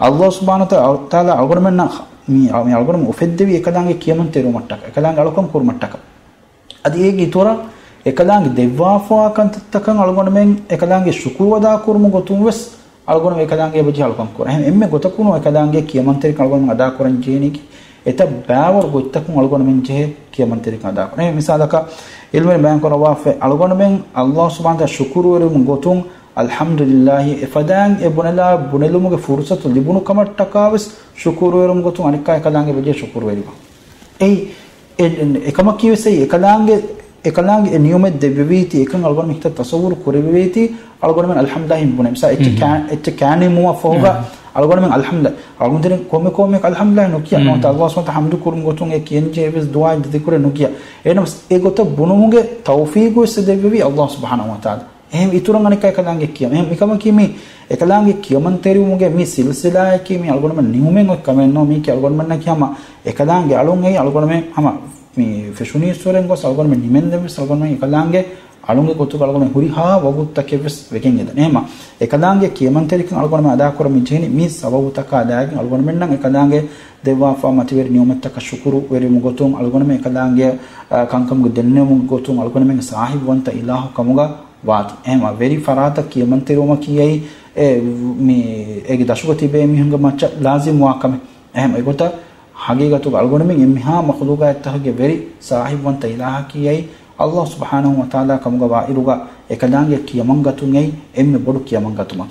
අල්ලාහ් සුබ්හානහු තාලා අල්ගොන මෙන්න මේ මේ අල්ගොන උෆෙද්දවි එකදාගේ කියමන් තේරු මට්ටක එකදාගේ අලකම් කුර මට්ටක අදි ඒගේ ඉතොර එකදාගේ දෙවවාෆවා කන්තත්තකන් අල්ගොන මෙන් එකදාගේ ශුකුරවදා කුරුම ගොතුම් වෙස් අල්ගොන එකදාගේ බජි අලකම් කුර. එහෙම එම්මෙ ගොතකුණු එකදාගේ කියමන් තේරු අල්ගොන අදා කරන් ජේනිකි එත බෑවර ගොත්තකුන් අල්ගොන මෙන් ජේ කියමන් තේරු අදා කරන. එහෙම මිසාලක ilmen bayan kono wafe algon men allah subhanahu wa ta'ala shukuru rum gotun alhamdulillah ifadan e bunala bunelumuge fursatu libunu kamat takaves shukuru rum gotun anikka ekalange beje shukuru weriba ei ekama kiyese ekalange ekalange e niyume devviti ekan algon mihta tasawwur kureviti algon men alhamdulillah bunem sa etche kan etche kani muwa foga algon men alhamdulillah algon tin komme komme alhamdulillah nokia no ta allah subhanahu hamdu kurum gotun e kiyen jeves dua dikure nokia enam e gota bunumuge tawfiqu sedevi allah subhanahu wa taala එහෙම ඉතුරුන් අනික එකලංගෙ කියම. එහෙම එකම කීමේ එකලංගෙ කියමන් තෙරිවුමුගේ මේ සිල්සිලා කීමේ අල්ගොනම නිහුමෙන් ඔක් කමෙන්නෝ මේ කී අල්ගොනම න කියම එකලංගෙ අලුන් එයි අල්ගොනම හම මේ ෆෙෂුනි ස්ටෝරෙන් ගොස් අල්ගොනම නිමෙන් දෙමස් අල්ගොනම එකලංගෙ අලුන්ගේ කොතු කලගොම හුරි හා වගුත්තක වෙස් වෙකෙන් එද එහෙම එකදාංගේ කියමන් තෙරිකන් අලගොනම අදා කරමින් ජෙනි මේ සවවුතක අදාගෙන අලගොනම නම් එකදාංගේ දෙවාෆා මතිවර නියමත්තක ශුකුරු වෙරි මුගතුම් අලගොනම එකදාංගේ කංකම් දෙන්නේ මුගතුම් අලගොනම සාහිබ් වන්ත ඉලාහ කමුගා වාති එහෙම වෙරි ෆරාත කියමන් තෙරුම කියයි මේ ඒගේ දශුගති බේ මිහුංග මච්ච ලාසිම් වාකම. එහෙම. ඒකට හගීගතු අල්ගොනමින් එම්හා මඛලුගා එත්තහගේ වෙරි සාහිබ් වන්ත ඉලාහ කියයි Allah subhanahu wa ta'ala kamuga wa iruga ekadaange kiyaman gatun ei emme bodu kiyaman gatuma